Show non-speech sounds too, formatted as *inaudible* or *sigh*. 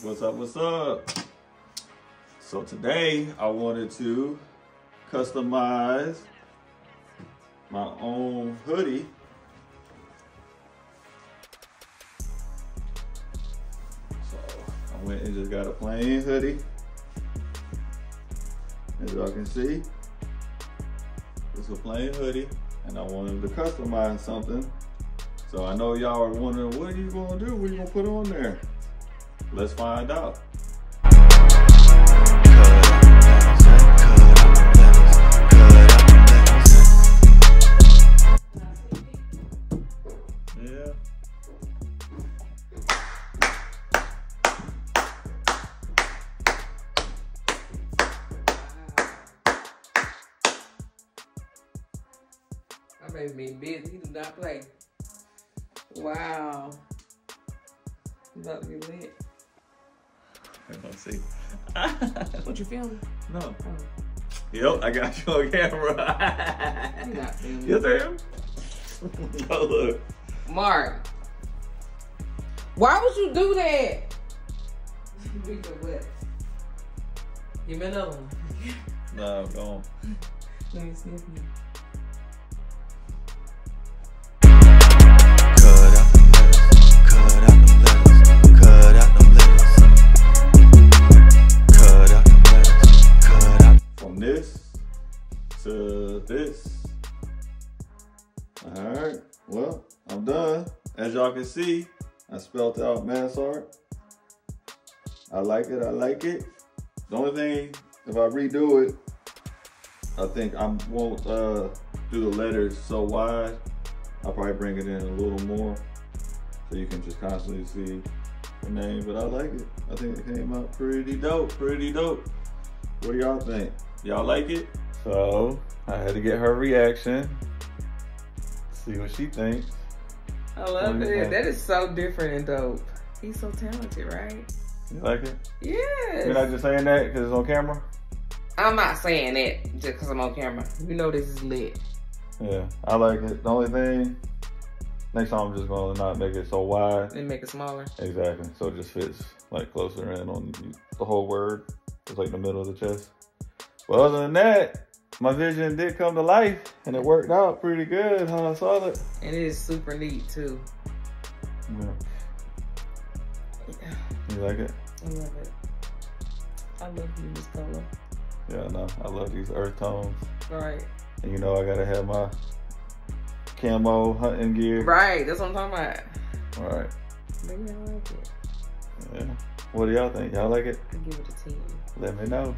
What's up, what's up? So today I wanted to customize my own hoodie. So I went and just got a plain hoodie. As y'all can see, it's a plain hoodie and I wanted to customize something. So I know y'all are wondering, what are you gonna do? What are you gonna put on there? Let's find out. Yeah. My baby been busy. He do not play. Wow. About to be lit. Let's see. *laughs* What you filming? no. Oh, Yep, I got you on you camera. not filming. yes, I am. oh, look. Mark. Why would you do that? Read the what? Give me another one. No, go on. Let me see if you. Well, I'm done. As y'all can see, I spelled out Masart. I like it. I like it. The only thing, if I redo it, I think I won't uh, do the letters so wide. I'll probably bring it in a little more so you can just constantly see the name. But I like it. I think it came out pretty dope. Pretty dope. What do y'all think? Y'all like it? So I had to get her reaction. See what she thinks. I love What do you it. think? That is so different and dope. He's so talented, right? You like it? Yes. You're not just saying that because it's on camera? I'm not saying that just because I'm on camera. You know this is lit. Yeah, I like it. The only thing, next time I'm just gonna not make it so wide. And make it smaller. Exactly. So it just fits like closer in on the whole word. It's like the middle of the chest. But other than that, my vision did come to life and it worked out pretty good, huh? Solid. And it is super neat too. Yeah. You like it? I love it. I love you, Miss Cola. Yeah, no, I love these earth tones. Right. And you know I gotta have my camo hunting gear. Right. That's what I'm talking about. All right. Maybe I like it. Yeah. What do y'all think? Y'all like it? I give it a 10. Let me know.